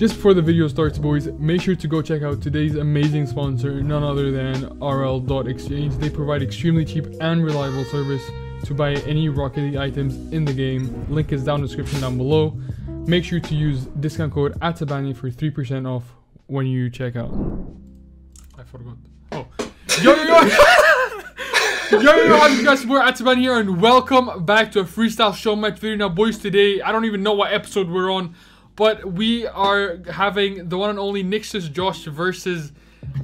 Just before the video starts, boys, make sure to go check out today's amazing sponsor, none other than RL.exchange. They provide extremely cheap and reliable service to buy any Rocket League items in the game. Link is down in the description down below. Make sure to use discount code ATABANI for 3% off when you check out. I forgot. Oh. Yo, yo, yo! yo, yo, yo, I'm guys, we're Atabani here, and welcome back to a freestyle show match video. Now, boys, today, I don't even know what episode we're on, but we are having the one and only Nixus Josh versus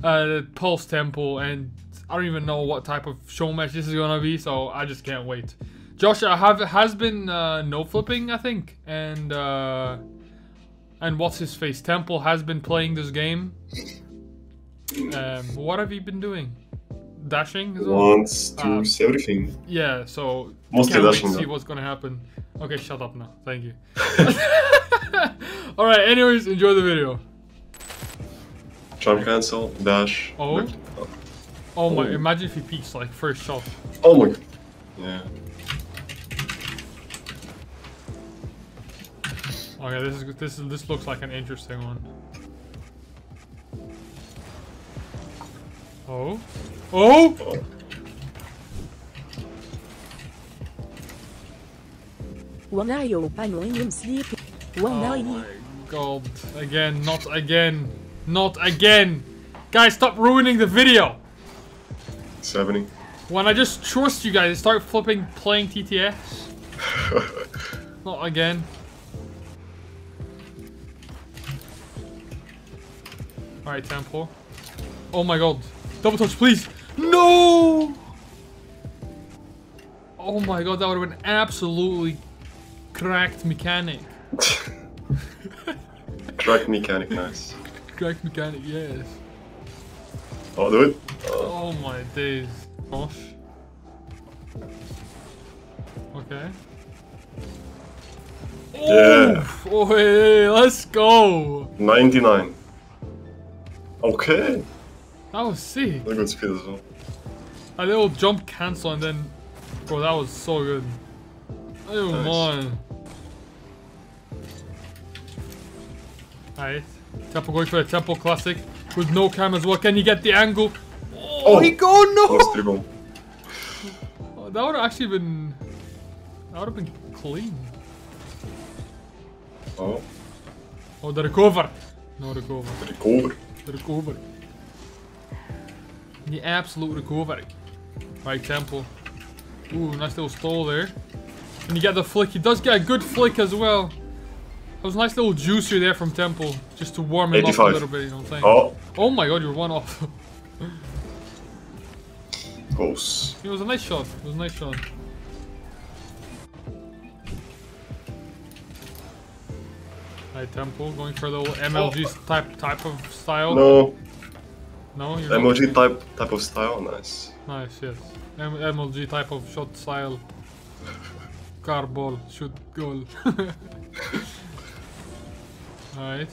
uh, Pulse Temple, and I don't even know what type of show match this is gonna be, so I just can't wait. Josh I have has been uh, no flipping, I think, and uh, and what's his face? Temple has been playing this game. Um, what have you been doing? Dashing as? Wants to Um, see everything. Yeah, so Mostly dashing, to see what's gonna happen. Okay, shut up now. Thank you. All right. Anyways, enjoy the video. Charm cancel, dash. Oh. Oh, Oh my! Oh. Imagine if he peeks like first shot. oh my. Yeah. Okay, this is this is this looks like an interesting one. Oh, oh! Oh. When are you planning sleeping? When Oh are you? my god! Again, not again, not again! Guys, stop ruining the video. 70. When I just trust you guys, start flipping playing TTS. Not again. Alright, Temple. Oh my god. Double touch, please! No! Oh my god, that would have been absolutely cracked mechanic. Cracked mechanic, nice. Cracked mechanic, yes. Oh, do it. Oh, Oh my days. Gosh. Okay. Yeah. Oh, hey, let's go. 99. Okay. That was sick. Very good speed as well. A little jump cancel and then, bro, that was so good. Oh Nice. man. Alright. Temple going for a Temple Classic with no cam as well. Can you get the angle? Oh, Oh. he go no! Close. Oh, that would have actually been. That would have been clean. Oh, Oh, the recover. No recover. the recover. The recovery. The absolute recovery. Right, Temple. Ooh, nice little stall there. And you get the flick. He does get a good flick as well. Was a nice little juicer there from Temple. Just to warm him up a little bit, you know what I'm saying? Oh, Oh my god, you're one off. close. it was a nice shot. It was a nice shot. Right, Temple going for the little oh. MLG type type of style. No, No, you're emoji type type of style, nice. Nice, yes. M MLG type of shot style. Car ball, shoot goal. Alright.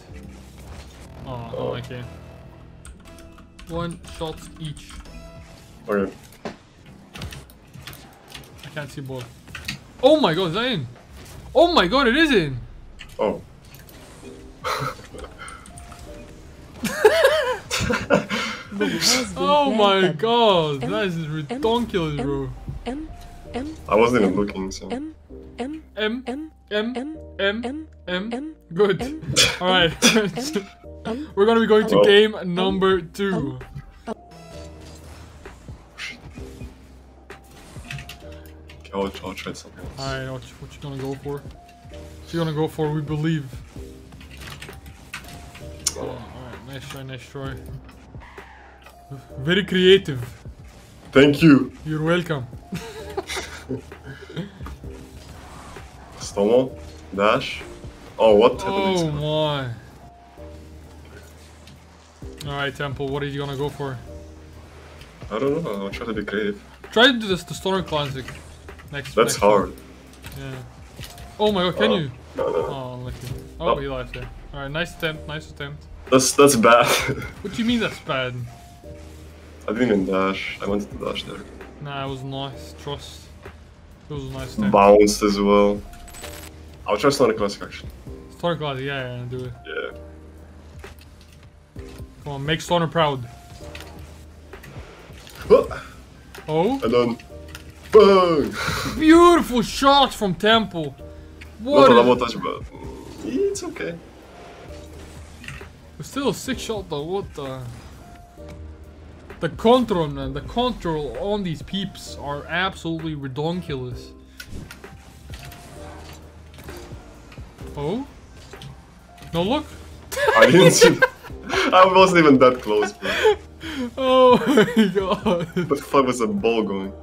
Oh, Oh. okay. One shot each. Okay. I can't see both. Oh my god, is that in? Oh my god, it is in! Oh. Oh my god, M- that is ridiculous, bro. M M I wasn't even looking, so. M M M, M M, M M, M M. M Good. M Alright. M We're gonna be going to game number two. Okay, I'll, I'll try something else. Alright, what, you- what you gonna go for? What you gonna go for? We believe. Oh, alright, nice try, nice try. Very creative. Thank you. You're welcome. Stonewall. Dash. Oh, what Oh my. Alright, Temple, what are you gonna go for? I don't know. I'll try to be creative. Try to do this the Stoner Classic. Next. That's next hard. Yeah. Oh my god, can Oh. you? No, no. Oh, unlucky. Oh, Oh. he left there. Alright, nice attempt, nice attempt. That's that's bad. What do you mean that's bad? I didn't even dash. I wanted to dash there. Nah, it was nice. Trust. It was a nice attempt. Bounced as well. I'll try Sonic Classic actually. Stoner Classic, yeah, yeah, do it. Yeah. Come on, make Stoner proud. Oh, Oh, and then... Bang! beautiful shot from Temple. Not What? a is- touch, but... It's okay. It's still a sick shot though. What the? The control man, the control on these peeps are absolutely redonkulous. Oh? No, look. I didn't see... I wasn't even that close, bro. Oh my god. What the fuck was the ball going?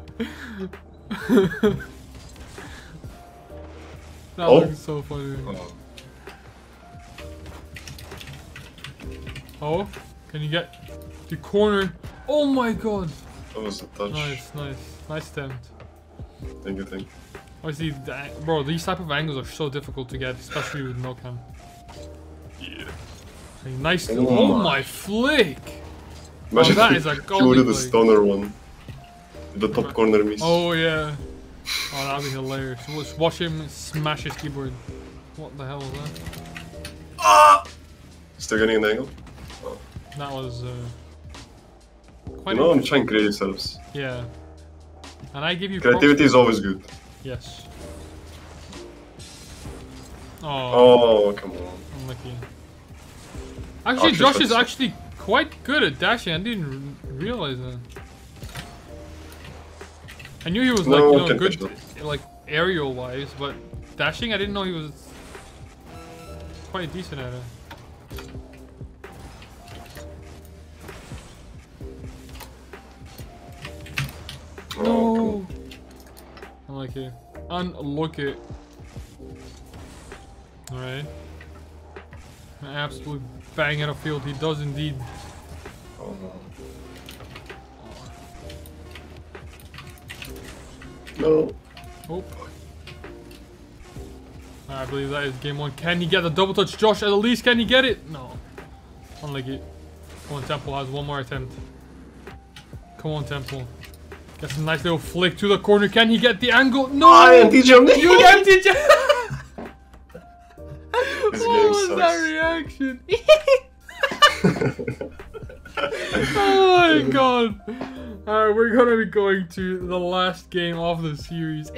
That Oh. looks so funny. Oh. Oh, can you get the corner? Oh my god. That was a touch. Nice, nice, nice attempt. Thank you, thank you. Obviously, the, bro, these type of angles are so difficult to get, especially with no cam. Yeah. Hey, nice. Oh Oh my. my flick! Imagine that if is a you golden did the play. stoner one. The top corner miss. Oh yeah. Oh, that'd be hilarious. Watch, watch him smash his keyboard. What the hell was that? Ah! Still getting an angle? That was uh, quite. No, I'm interesting. trying creative setups. Yeah. And I give you. Creativity is always good. Yes. Oh, Oh, come on. unlucky. Actually, Actually, Josh is actually quite good at dashing. I didn't realize that. I knew he was like No, you know can good like aerial wise, but dashing I didn't know he was quite decent at it. Oh. No. Unlucky. Unlucky. Alright. An absolute bang out of field. He does indeed. Oh, no. No. Oh. I believe that is game one. Can he get the double touch? Josh, at least can he get it? No. Unlucky. Come on, Temple has one more attempt. Come on, Temple. Gets a nice little flick to the corner. Can he get the angle? No! I am DJ on. You empty This This What was sucks. that reaction? oh my god. Alright, we're gonna be going to the last game of the series.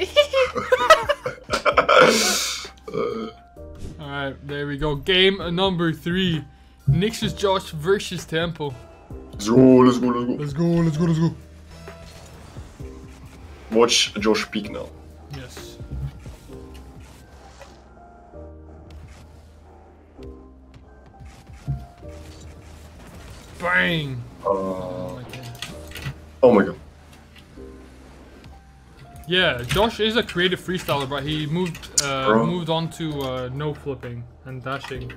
Alright, there we go. Game number three. Nixus Josh versus Temple. let's go, let's go, let's go. Let's go, let's go, let's go. Watch Josh peek now. Yes. Bang! Uh, Okay. oh my god. Yeah, Josh is a creative freestyler, but he moved uh, moved on to uh, no flipping and dashing.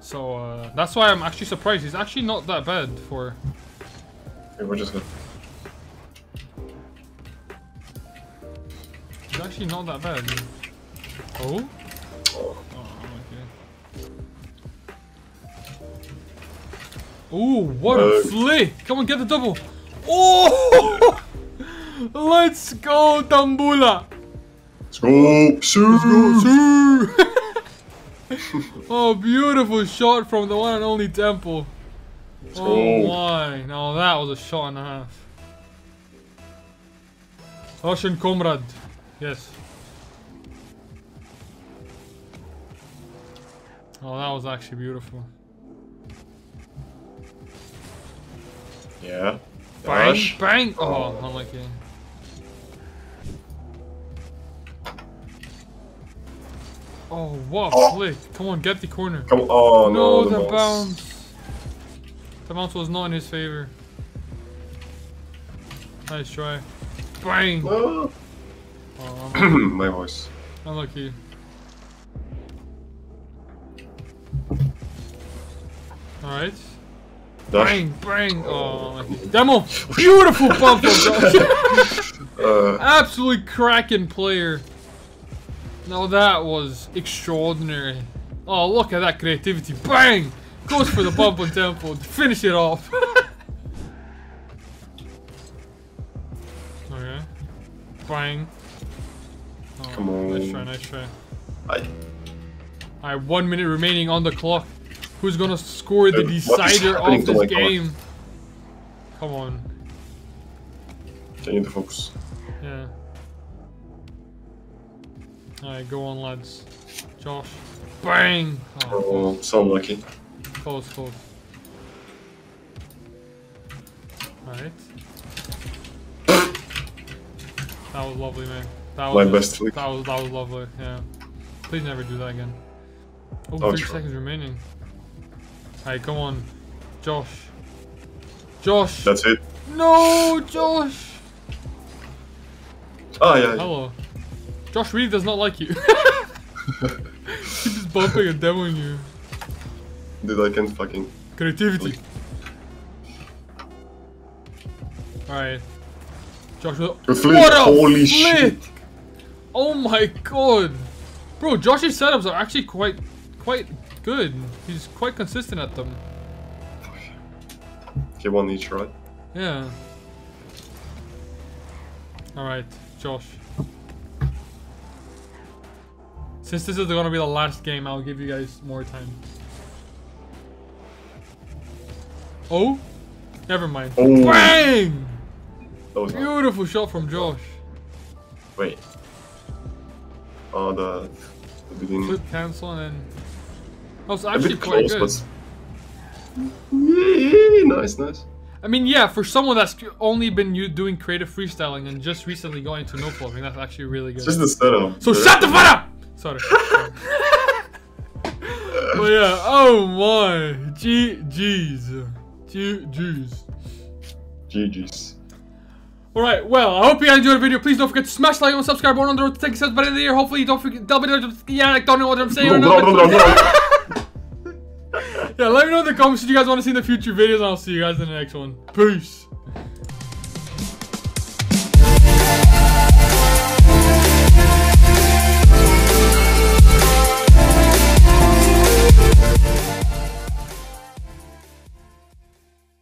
So uh, that's why I'm actually surprised. He's actually not that bad for. Okay, we're just gonna. He's actually not that bad. Oh. Oh. Okay. Ooh, what a flick! Come on, get the double. Oh! Let's go, Tambula. Let's go. Sir. oh, beautiful shot from the one and only Temple. Let's Oh go. my! No, that was a shot and a half. Russian comrade. Yes. Oh, that was actually beautiful. Yeah. Bang! Josh. Bang! Oh, oh. unlucky. Oh, what a Oh. flick. Come on, get the corner. Come on. Oh No, no, the bounce. bounce. The bounce was not in his favor. Nice try. Bang! No. Oh, my voice. unlucky. Alright. Bang! Bang! Oh, unlucky. Demo! Beautiful bump! Uh, Absolutely cracking player. Now that was extraordinary. Oh, look at that creativity. Bang! Goes for the bump on tempo to finish it off. okay. Bang. Oh, on. Nice try, nice try. I. Alright, one minute remaining on the clock. who's gonna score the Dude, what is decider of this game. Come on. I need to focus. Yeah. Alright, go on, lads. Josh. Bang! Oh, Oh, so unlucky. close, close. Alright. That was lovely, man. That My was best flick. That was that was lovely. Yeah. Please never do that again. Oh, I'll 30 try. seconds remaining. Alright, come on, Josh. Josh. That's it. no, Josh. Ah, yeah. yeah. Hello. Josh really does not like you. He's just bumping and demoing you. Dude, I can't fucking. Creativity. Alright. Josh, what flick, a holy flick! shit. Oh my god! Bro, Josh's setups are actually quite, quite good. He's quite consistent at them. Okay, one each, right? Yeah. Alright, Josh. Since this is gonna be the last game, I'll give you guys more time. Oh? Never mind. Oh. Bang! That was not. Beautiful shot from Josh. Wait. Oh, the. The beginning. Flip cancel and then. Oh, Was A actually bit quite close, good. but. Yeah, nice, nice. I mean, yeah, for someone that's only been you doing creative freestyling and just recently going to no flipping, that's actually really good. It's just the setup. So shut the fuck up! Sorry. but yeah, oh my. G G's. G G's. GG's. Alright, well, I hope you guys enjoyed the video. Please don't forget to smash like and subscribe button on the road to 10 subs by the end of the year. Hopefully, you don't forget. Yeah, I don't know what I'm saying. or Bro, not, bro, but- bro, bro, bro. yeah, let me know in the comments what you guys want to see in the future videos, and I'll see you guys in the next one. Peace.